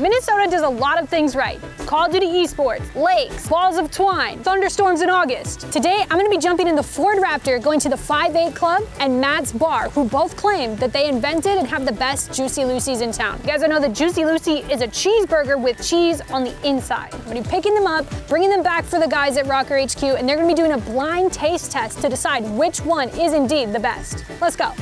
Minnesota does a lot of things right. Call of Duty esports, lakes, balls of twine, thunderstorms in August. Today, I'm gonna be jumping in the Ford Raptor, going to the 5-8 Club and Matt's Bar, who both claim that they invented and have the best Juicy Lucy's in town. You guys know that Juicy Lucy is a cheeseburger with cheese on the inside. I'm gonna be picking them up, bringing them back for the guys at RØKKR HQ, and they're gonna be doing a blind taste test to decide which one is indeed the best. Let's go.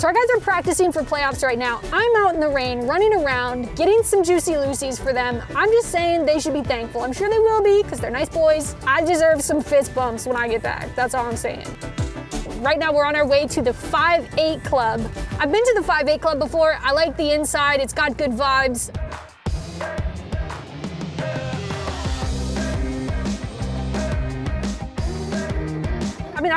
So our guys are practicing for playoffs right now. I'm out in the rain, running around, getting some Juicy Lucy's for them. I'm just saying they should be thankful. I'm sure they will be, because they're nice boys. I deserve some fist bumps when I get back. That's all I'm saying. Right now we're on our way to the 5-8 Club. I've been to the 5-8 Club before. I like the inside, it's got good vibes.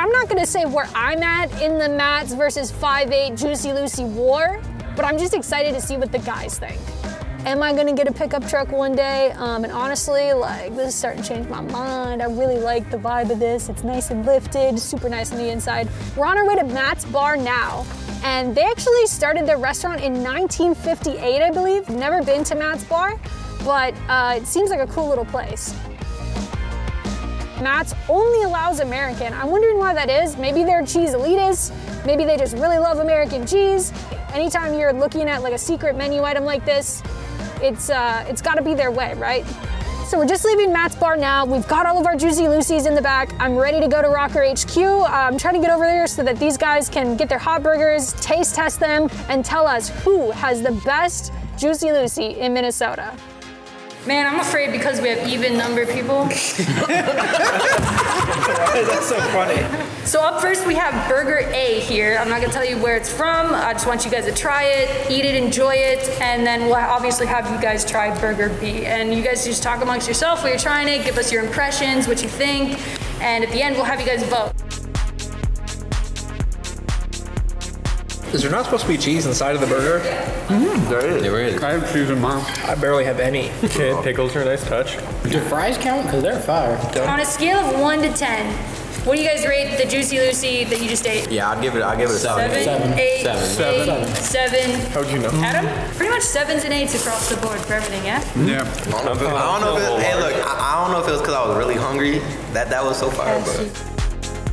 I'm not gonna say where I'm at in the Matt's versus 5-8 Juicy Lucy war, but I'm just excited to see what the guys think. Am I gonna get a pickup truck one day? Um, and honestly, like, this is starting to change my mind. I really like the vibe of this. It's nice and lifted, super nice on the inside. We're on our way to Matt's Bar now, and they actually started their restaurant in 1958, I believe. Never been to Matt's Bar, but uh, it seems like a cool little place. Matt's only allows American. I'm wondering why that is. Maybe they're cheese elitists. Maybe they just really love American cheese. Anytime you're looking at like a secret menu item like this, it's uh, it's got to be their way, right? So we're just leaving Matt's bar now. We've got all of our Juicy Lucy's in the back. I'm ready to go to RØKKR HQ. Uh, I'm trying to get over there so that these guys can get their hot burgers, taste test them, and tell us who has the best Juicy Lucy in Minnesota. Man, I'm afraid because we have even number people. That's so funny. So up first we have Burger A here. I'm not gonna tell you where it's from. I just want you guys to try it, eat it, enjoy it, and then we'll obviously have you guys try Burger B. And you guys just talk amongst yourself while you're trying it, give us your impressions, what you think, and at the end we'll have you guys vote. Is there not supposed to be cheese inside of the burger? Mm-hmm. There is. There is. I have cheese in mine. I barely have any. Okay, pickles are a nice touch. Do fries count? Because they're fire. On a scale of one to 10, what do you guys rate the Juicy Lucy that you just ate? Yeah, I'll give it. I'll give it a Seven, seven. Seven. eight, Seven. eight, seven. How'd you know? Adam? Pretty much sevens and eights across the board for everything, yeah? Yeah. I don't know. If, I don't know if it, hey, look. I, I don't know if it was because I was really hungry. That that was so far, but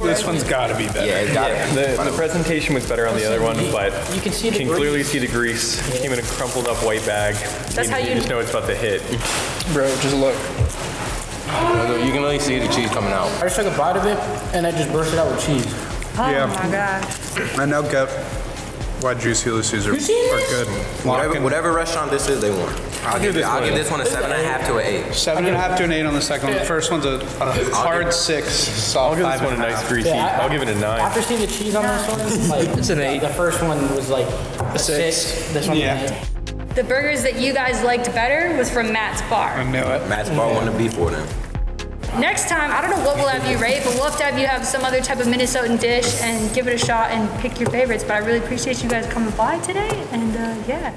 This one's got to be better. yeah, it got it. The, the presentation was better on the other one, but You can see the can grease. clearly see the grease. Came in a crumpled up white bag. That's you, how you- just know it's about to hit. Bro, just look. You can really see the cheese coming out. I just took a bite of it and I just burst it out with cheese. Oh Yeah. my gosh. I now get why Juicy Lucy's are, seen are good. Whatever, whatever restaurant this is, they won. I'll, give, this I'll one give a- this one a seven and a half to an eight. Seven and a half to an eight on the second one. The first one's a, a hard six, I'll soft give five this one a and a nice half. greasy. Yeah, I- I'll give it a nine. After seeing the cheese on this one, like It's an eight. The first one was like a six. six. This one's Yeah. an eight. The burgers that you guys liked better was from Matt's Bar. I Bar. knew it. Matt's bar won the beef for them. Next time, I don't know what we'll have you rate, but we'll have to have you have some other type of Minnesotan dish and give it a shot and pick your favorites. But I really appreciate you guys coming by today, and uh, yeah.